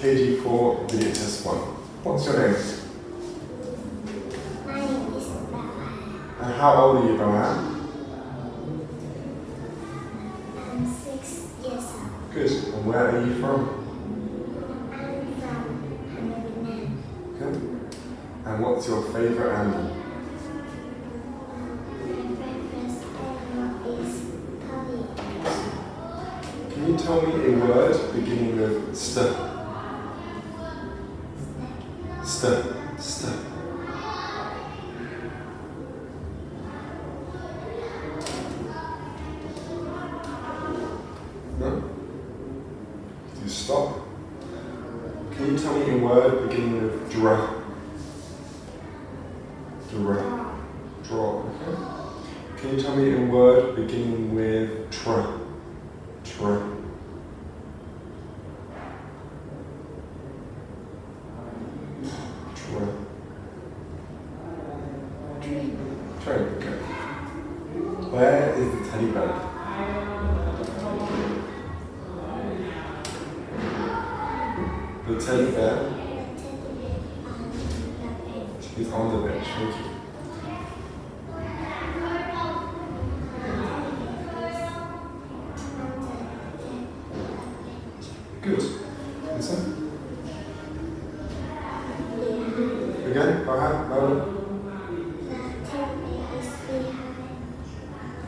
KG4 video test 1. What's your name? My name is Bella. And how old are you, Bảo Hà? I'm six years old. Good. And where are you from? I'm from Vietnam. Good. And what's your favourite animal? My favorite animal is puppy. Can you tell me a word beginning with st? St. St. No? You stop? Can you tell me a word beginning with dra? Dra. Draw. Okay. Can you tell me a word beginning with? Tra. Tra. Where is the teddy bear? The teddy bear is on the bench. Thank you. Good. One? Again? Behind? Louder?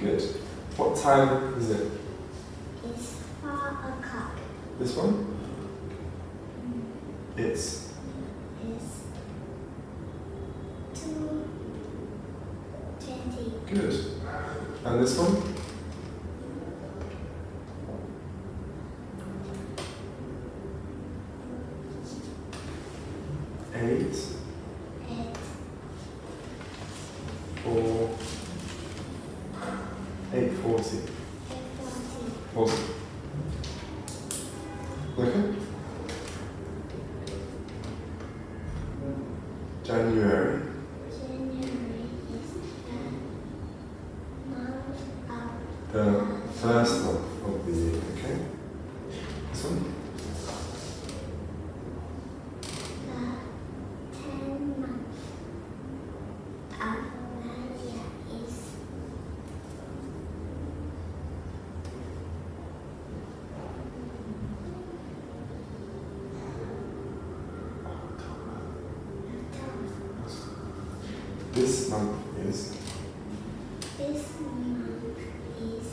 Good. What time is it? It's four o'clock. This one? It's good. And this one? Eight, four, forty. Awesome. Okay. January. The first month of the year, okay? This one? This month is This month is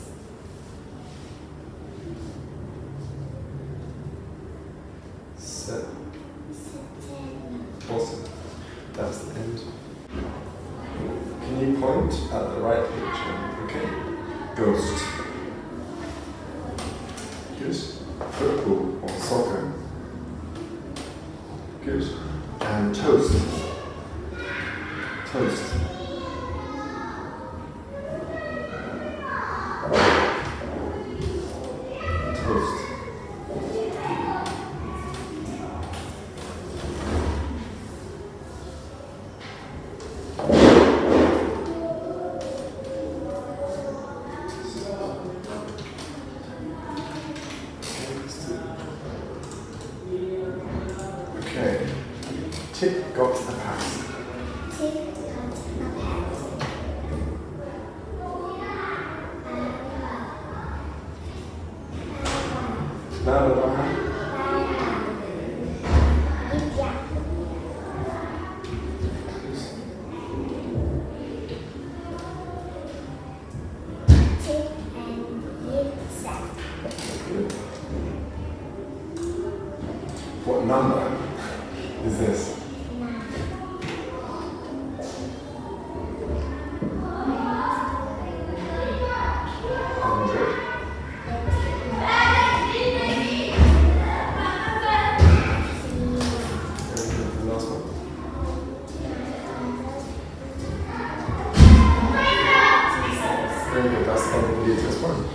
set. September. Awesome. That's the end. Can you point at the right picture? Okay. Ghost. Good. Football or soccer. Good. And toast. Toast. Toast. Okay. Tip got the pass. Tick got a hat. What number is this? стала третья спальня.